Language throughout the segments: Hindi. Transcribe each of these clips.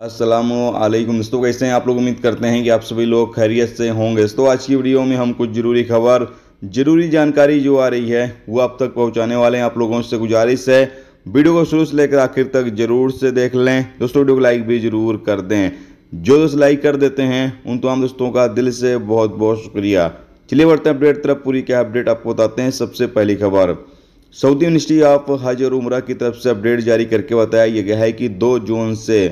असलम दोस्तों कैसे हैं? आप लोग उम्मीद करते हैं कि आप सभी लोग खैरियत से होंगे। तो आज की वीडियो में हम कुछ ज़रूरी खबर, ज़रूरी जानकारी जो आ रही है, वो आप तक पहुँचाने वाले हैं। आप लोगों से गुजारिश है। वीडियो को शुरू से लेकर आखिर तक ज़रूर से देख लें। दोस्तों, वीडियो को लाइक भी ज़रूर कर दें। जो दोस्त लाइक कर देते हैं, उन तमाम दोस्तों का दिल से बहुत बहुत शुक्रिया। चलिए बढ़ते हैं अपडेट तरफ़। पूरी क्या अपडेट आपको बताते हैं? सबसे पहली खबर। सऊदी मिनिस्ट्री ऑफ़ हज और उम्र की तरफ़ से अपडेट जारी करके बताया गया है कि दो जून से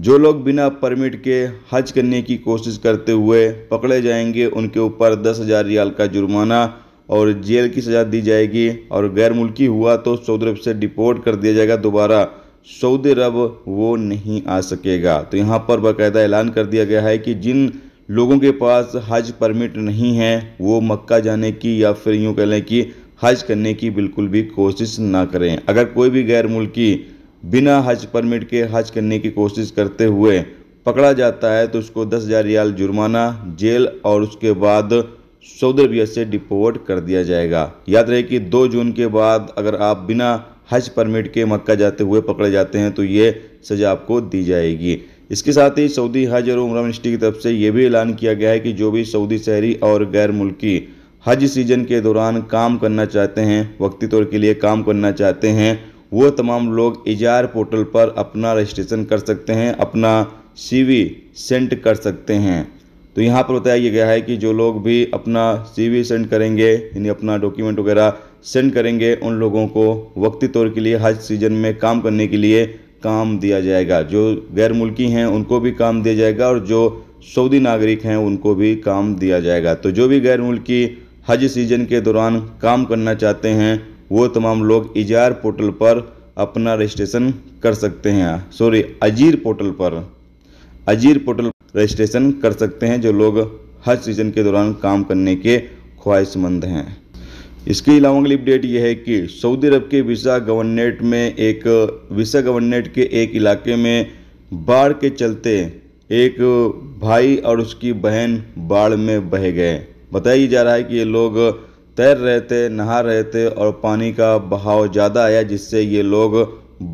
जो लोग बिना परमिट के हज करने की कोशिश करते हुए पकड़े जाएँगे, उनके ऊपर दस हज़ार रियाल का जुर्माना और जेल की सज़ा दी जाएगी और गैर मुल्की हुआ तो सऊदी अरब से डिपोर्ट कर दिया जाएगा दोबारा। सऊदी अरब वो नहीं आ सकेगा। तो यहाँ पर बाकायदा ऐलान कर दिया गया है कि जिन लोगों के पास हज परमिट नहीं है, वो मक्का जाने की या फिर यूँ कह लें कि हज करने की बिल्कुल भी कोशिश ना करें। अगर कोई भी गैर मुल्की बिना हज परमिट के हज करने की कोशिश करते हुए पकड़ा जाता है तो उसको दस हज़ार रियाल जुर्माना, जेल और उसके बाद सऊदी अरबिया से डिपोर्ट कर दिया जाएगा। याद रहे कि दो जून के बाद अगर आप बिना हज परमिट के मक्का जाते हुए पकड़े जाते हैं तो ये सज़ा आपको दी जाएगी। इसके साथ ही सऊदी हज और उम्र मिनिस्ट्री की तरफ़ से ये भी ऐलान किया गया है कि जो भी सऊदी शहरी और गैर मुल्की हज सीज़न के दौरान काम करना चाहते हैं, वक्ती तौर के लिए काम करना चाहते हैं वो तमाम लोग इजार पोर्टल पर अपना रजिस्ट्रेशन कर सकते हैं, अपना सीवी सेंड कर सकते हैं। तो यहाँ पर बताया गया है कि जो लोग भी अपना सीवी सेंड करेंगे, यानी अपना डॉक्यूमेंट वगैरह सेंड करेंगे, उन लोगों को वक्ती तौर के लिए, हज सीज़न में काम करने के लिए काम दिया जाएगा। जो गैर मुल्की हैं, उनको भी काम दिया जाएगा और जो सऊदी नागरिक हैं, उनको भी काम दिया जाएगा। तो जो भी गैर मुल्की हज सीज़न के दौरान काम करना चाहते हैं वो तमाम लोग इजार पोर्टल पर अपना रजिस्ट्रेशन कर सकते हैं। सॉरी, अजीर पोर्टल पर। अजीर पोर्टल रजिस्ट्रेशन कर सकते हैं जो लोग हर सीज़न के दौरान काम करने के ख्वाहिशमंद हैं। इसके अलावा अगली अपडेट यह है कि सऊदी अरब के विसा गवर्नेट में एक, विसा गवर्नेट के एक इलाके में बाढ़ के चलते एक भाई और उसकी बहन बाढ़ में बह गए। बताया जा रहा है कि ये लोग तैर रहे थे, नहा रहे थे और पानी का बहाव ज़्यादा आया जिससे ये लोग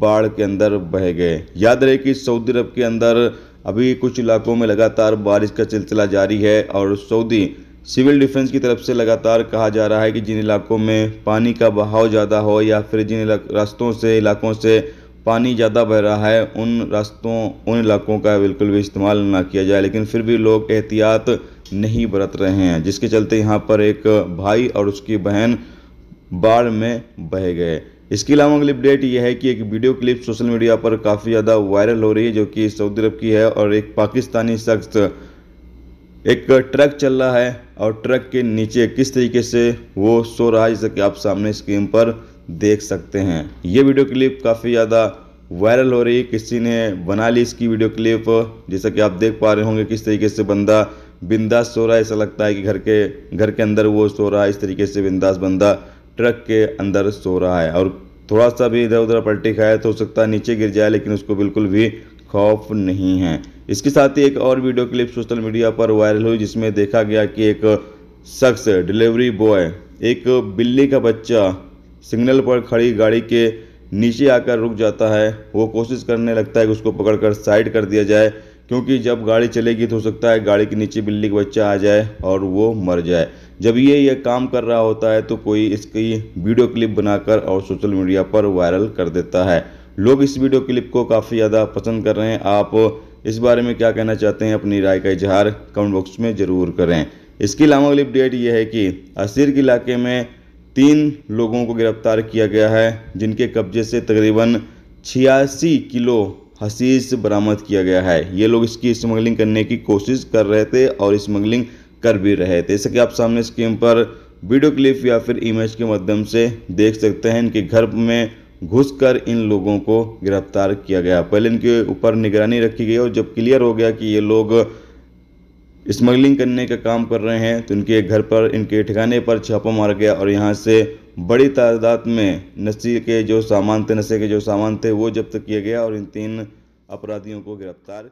बाढ़ के अंदर बह गए। याद रहे कि सऊदी अरब के अंदर अभी कुछ इलाकों में लगातार बारिश का सिलसिला जारी है और सऊदी सिविल डिफेंस की तरफ़ से लगातार कहा जा रहा है कि जिन इलाकों में पानी का बहाव ज़्यादा हो या फिर जिन रास्तों से, इलाकों से पानी ज़्यादा बह रहा है, उन रास्तों, उन इलाकों का बिल्कुल भी इस्तेमाल ना किया जाए। लेकिन फिर भी लोग एहतियात नहीं बरत रहे हैं, जिसके चलते यहाँ पर एक भाई और उसकी बहन बाढ़ में बह गए। इसके अलावा अगली अपडेट यह है कि एक वीडियो क्लिप सोशल मीडिया पर काफ़ी ज़्यादा वायरल हो रही है, जो कि सऊदी अरब की है और एक पाकिस्तानी शख्स, एक ट्रक चल रहा है और ट्रक के नीचे किस तरीके से वो सो रहा है, जैसे कि आप सामने स्क्रीन पर देख सकते हैं। ये वीडियो क्लिप काफ़ी ज़्यादा वायरल हो रही है, किसी ने बना ली इसकी वीडियो क्लिप जैसा कि आप देख पा रहे होंगे किस तरीके से बंदा बिंदास सो रहा है, ऐसा लगता है कि घर के घर के अंदर वो सो रहा है, इस तरीके से बिंदास बंदा ट्रक के अंदर सो रहा है। और थोड़ा सा भी इधर उधर पलटी खाए तो हो सकता है नीचे गिर जाए, लेकिन उसको बिल्कुल भी खौफ नहीं है। इसके साथ ही एक और वीडियो क्लिप सोशल मीडिया पर वायरल हुई, जिसमें देखा गया कि एक शख्स, डिलीवरी बॉय, एक बिल्ली का बच्चा सिग्नल पर खड़ी गाड़ी के नीचे आकर रुक जाता है। वो कोशिश करने लगता है कि उसको पकड़कर साइड कर दिया जाए। क्योंकि जब गाड़ी चलेगी तो हो सकता है गाड़ी के नीचे बिल्ली का बच्चा आ जाए और वो मर जाए। जब ये ये काम कर रहा होता है तो कोई इसकी वीडियो क्लिप बनाकर और सोशल मीडिया पर वायरल कर देता है। लोग इस वीडियो क्लिप को काफ़ी ज़्यादा पसंद कर रहे हैं। आप इस बारे में क्या कहना चाहते हैं अपनी राय का इजहार कमेंट बॉक्स में ज़रूर करें। इसके अलावा अगली अपडेट ये है कि असीर के इलाके में तीन लोगों को गिरफ़्तार किया गया है, जिनके कब्जे से तकरीबन छियासी किलो हसीस बरामद किया गया है। ये लोग इसकी स्मगलिंग करने की कोशिश कर रहे थे और स्मगलिंग कर भी रहे थे। जैसे कि आप सामने स्क्रीन पर वीडियो क्लिप या फिर इमेज के माध्यम से देख सकते हैं, इनके घर में घुसकर इन लोगों को गिरफ़्तार किया गया। पहले इनके ऊपर निगरानी रखी गई और जब क्लियर हो गया कि ये लोग स्मगलिंग करने का काम कर रहे हैं तो इनके घर पर, इनके ठिकाने पर छापा मार गया और यहाँ से बड़ी तादाद में नशे के जो सामान थे नशे के जो सामान थे, वो जब्त किए गया और इन तीन अपराधियों को गिरफ़्तार